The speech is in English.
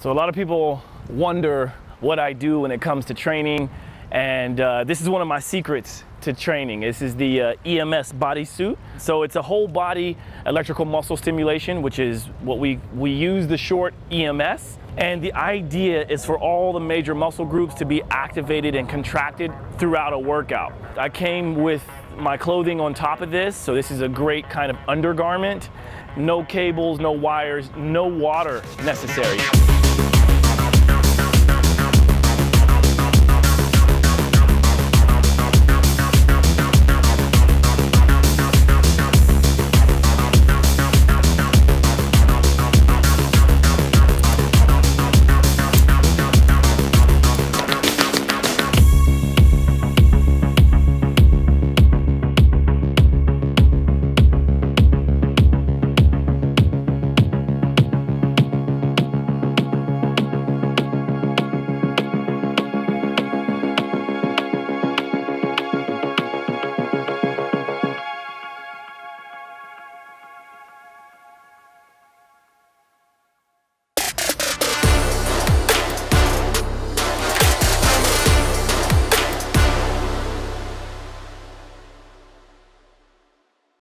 So a lot of people wonder what I do when it comes to training, and uh, this is one of my secrets to training. This is the uh, EMS bodysuit. So it's a whole body electrical muscle stimulation, which is what we, we use the short EMS. And the idea is for all the major muscle groups to be activated and contracted throughout a workout. I came with my clothing on top of this, so this is a great kind of undergarment. No cables, no wires, no water necessary.